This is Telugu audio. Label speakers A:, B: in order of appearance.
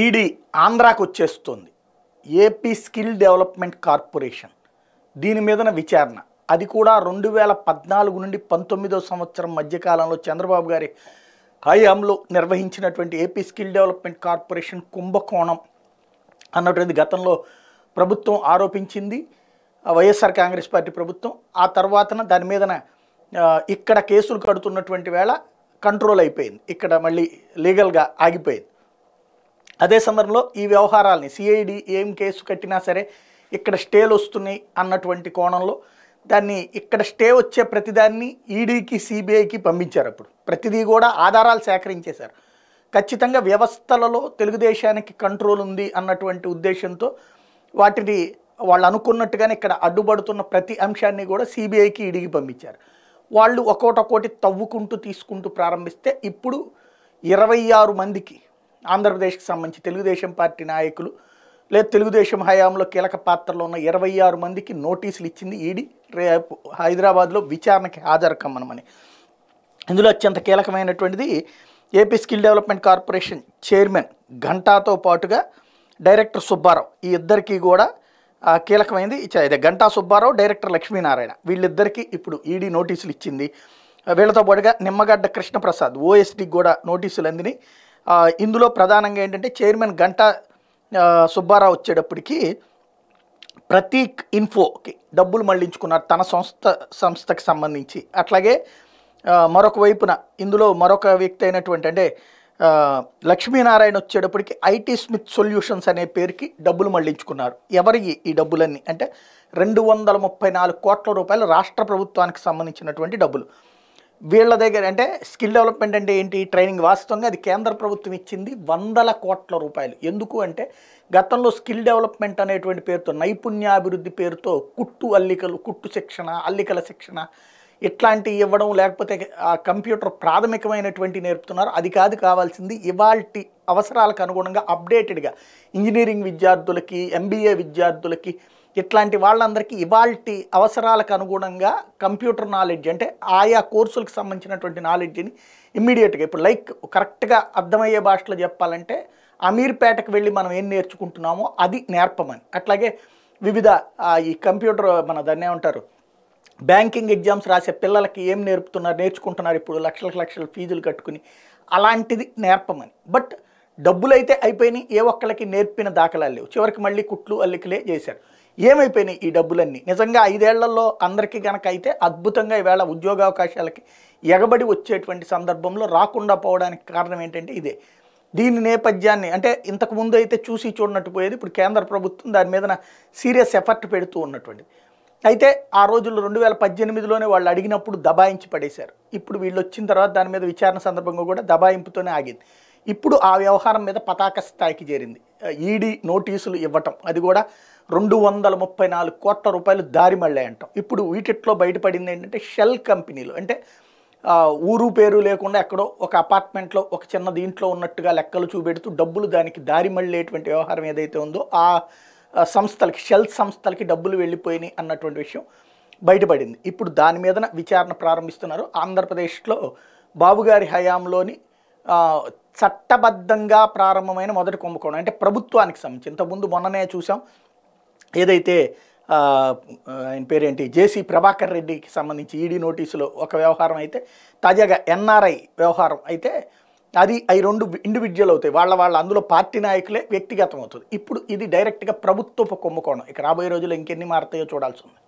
A: ఈడీ ఆంధ్రాకు వచ్చేస్తుంది ఏపీ స్కిల్ డెవలప్మెంట్ కార్పొరేషన్. దీని మీదన విచారణ. అది కూడా రెండు వేల పద్నాలుగు నుండి పంతొమ్మిదో సంవత్సరం మధ్యకాలంలో చంద్రబాబు గారి హయాంలో నిర్వహించినటువంటి ఏపీ స్కిల్ డెవలప్మెంట్ కార్పొరేషన్ కుంభకోణం అన్నటువంటిది గతంలో ప్రభుత్వం ఆరోపించింది. వైఎస్ఆర్ కాంగ్రెస్ పార్టీ ప్రభుత్వం. ఆ తర్వాతన దాని మీదన ఇక్కడ కేసులు కడుతున్నటువంటి వేళ కంట్రోల్ అయిపోయింది. ఇక్కడ మళ్ళీ లీగల్గా ఆగిపోయింది. అదే సందర్భంలో ఈ వ్యవహారాల్ని సిఐడి ఏం కేసు కట్టినా సరే ఇక్కడ స్టేలు వస్తున్నాయి అన్నటువంటి కోణంలో దాన్ని ఇక్కడ స్టే వచ్చే ప్రతిదాన్ని ఈడీకి సిబిఐకి పంపించారు అప్పుడు. ప్రతిదీ కూడా ఆధారాలు సేకరించేశారు. ఖచ్చితంగా వ్యవస్థలలో తెలుగుదేశానికి కంట్రోల్ ఉంది అన్నటువంటి ఉద్దేశంతో వాటిని వాళ్ళు అనుకున్నట్టుగానే ఇక్కడ అడ్డుపడుతున్న ప్రతి అంశాన్ని కూడా సిబిఐకి ఈడీకి పంపించారు. వాళ్ళు ఒక్కోటొక్కోటి తవ్వుకుంటూ తీసుకుంటూ ప్రారంభిస్తే ఇప్పుడు ఇరవై ఆరు మందికి ఆంధ్రప్రదేశ్కి సంబంధించి తెలుగుదేశం పార్టీ నాయకులు లేదా తెలుగుదేశం హయాంలో కీలక పాత్రలో ఉన్న ఇరవై ఆరు మందికి నోటీసులు ఇచ్చింది ఈడీ. రేపు హైదరాబాద్లో విచారణకి హాజరు కమ్మనమని ఇందులో అత్యంత కీలకమైనటువంటిది AP skill development corporation chairman ఘంటాతో పాటుగా డైరెక్టర్ సుబ్బారావు. ఈ ఇద్దరికీ కూడా కీలకమైంది. కీలకమైనది ఇదే గంటా సుబ్బారావు డైరెక్టర్ లక్ష్మీనారాయణ. వీళ్ళిద్దరికీ ఇప్పుడు ఈడీ నోటీసులు ఇచ్చింది. వీళ్ళతో పాటుగా నిమ్మగడ్డ కృష్ణప్రసాద్ ఓఎస్డికి కూడా నోటీసులు అందినాయి. ఇందులో ప్రధానంగా ఏంటంటే చైర్మన్ గంటా సుబ్బారావు వచ్చేటప్పటికి ప్రతీక్ ఇన్ఫోకి డబ్బులు మళ్ళించుకున్నారు తన సంస్థ సంస్థకి సంబంధించి. అట్లాగే మరొక వైపున ఇందులో మరొక వ్యక్తి అయినటువంటి అంటే లక్ష్మీనారాయణ వచ్చేటప్పటికి ఐటీ స్మిత్ సొల్యూషన్స్ అనే పేరుకి డబ్బులు మళ్ళించుకున్నారు. ఎవరి ఈ డబ్బులన్నీ? అంటే రెండు వందల ముప్పై నాలుగు కోట్ల రూపాయలు రాష్ట్ర ప్రభుత్వానికి సంబంధించినటువంటి డబ్బులు. వీళ్ళ దగ్గర అంటే స్కిల్ డెవలప్మెంట్ అంటే ఏంటి? ట్రైనింగ్ వాస్తవంగా అది కేంద్ర ప్రభుత్వం ఇచ్చింది వందల కోట్ల రూపాయలు. ఎందుకు అంటే గతంలో స్కిల్ డెవలప్మెంట్ అనేటువంటి పేరుతో నైపుణ్యాభివృద్ధి పేరుతో కుట్టు అల్లికలు కుట్టు శిక్షణ అల్లికల శిక్షణ ఇట్లాంటివి ఇవ్వడం లేకపోతే ఆ కంప్యూటర్ ప్రాథమికమైనటువంటి నేర్పుతున్నారు. అది కాదు కావాల్సింది ఇవాల్టి అవసరాలకు అనుగుణంగా అప్డేటెడ్గా ఇంజనీరింగ్ విద్యార్థులకి ఎంబీఏ విద్యార్థులకి ఇట్లాంటి వాళ్ళందరికీ ఇవాల్టి అవసరాలకు అనుగుణంగా కంప్యూటర్ నాలెడ్జ్ అంటే ఆయా కోర్సులకు సంబంధించినటువంటి నాలెడ్జ్ని ఇమ్మీడియట్గా ఇప్పుడు లైక్ కరెక్ట్గా అర్థమయ్యే భాషలో చెప్పాలంటే అమీర్పేటకు వెళ్ళి మనం ఏం నేర్చుకుంటున్నామో అది నేర్పమని. అట్లాగే వివిధ ఈ కంప్యూటర్ మన దాన్ని ఏమంటారు బ్యాంకింగ్ ఎగ్జామ్స్ రాసే పిల్లలకి ఏం నేర్పుతున్నారు నేర్చుకుంటున్నారు ఇప్పుడు లక్షలకు లక్షల ఫీజులు కట్టుకుని అలాంటిది నేర్పమని. బట్ డబ్బులైతే అయిపోయినాయి ఏ ఒక్కళ్ళకి నేర్పిన దాఖలాలు లేవు. చివరికి మళ్ళీ కుట్లు అల్లికలే చేశారు. ఏమైపోయినాయి ఈ డబ్బులన్నీ? నిజంగా ఐదేళ్ళలో అందరికీ కనుక అయితే అద్భుతంగా ఈవేళ ఉద్యోగావకాశాలకి ఎగబడి వచ్చేటువంటి సందర్భంలో రాకుండా పోవడానికి కారణం ఏంటంటే ఇదే. దీని నేపథ్యాన్ని అంటే ఇంతకు ముందు అయితే చూసి చూడనట్టు పోయేది ఇప్పుడు కేంద్ర ప్రభుత్వం దాని మీద సీరియస్ ఎఫర్ట్ పెడుతూ ఉన్నటువంటిది. అయితే ఆ రోజుల్లో రెండు వేల పద్దెనిమిదిలోనే వాళ్ళు అడిగినప్పుడు దబాయించి పడేశారు. ఇప్పుడు వీళ్ళు వచ్చిన తర్వాత దాని మీద విచారణ సందర్భంగా కూడా దబాయింపుతోనే ఆగింది. ఇప్పుడు ఆ వ్యవహారం మీద పతాక స్థాయికి చేరింది. ఈడీ నోటీసులు ఇవ్వటం. అది కూడా రెండు వందల ముప్పై నాలుగు కోట్ల రూపాయలు దారి మళ్ళీ అంటాం ఇప్పుడు వీటిట్లో బయటపడింది ఏంటంటే షెల్ కంపెనీలు. అంటే ఊరు పేరు లేకుండా ఎక్కడో ఒక అపార్ట్మెంట్లో ఒక చిన్న దీంట్లో ఉన్నట్టుగా లెక్కలు చూపెడుతూ డబ్బులు దానికి దారి మళ్ళేటువంటి వ్యవహారం ఏదైతే ఉందో ఆ సంస్థలకి షెల్ సంస్థలకి డబ్బులు వెళ్ళిపోయినాయి అన్నటువంటి విషయం బయటపడింది. ఇప్పుడు దాని మీదన విచారణ ప్రారంభిస్తున్నారు. ఆంధ్రప్రదేశ్లో బాబుగారి హయాంలోని చట్టబద్ధంగా ప్రారంభమైన మొదటి కుంభకోణం అంటే ప్రభుత్వానికి సంబంధించి. ఇంతకుముందు మొన్ననే చూసాం ఏదైతే ఆయన పేరేంటి జేసీ ప్రభాకర్ రెడ్డికి సంబంధించి ఈడీ నోటీసులో ఒక వ్యవహారం అయితే తాజాగా ఎన్ఆర్ఐ వ్యవహారం అయితే అది అవి రెండు ఇండివిజువల్ అవుతాయి. వాళ్ళ వాళ్ళ అందులో పార్టీ నాయకులే వ్యక్తిగతం అవుతుంది ఇప్పుడు ఇది డైరెక్ట్గా ప్రభుత్వపు కుంభకోణం. ఇక రాబోయే రోజుల్లో ఇంకెన్ని మారుతాయో చూడాల్సి ఉంది.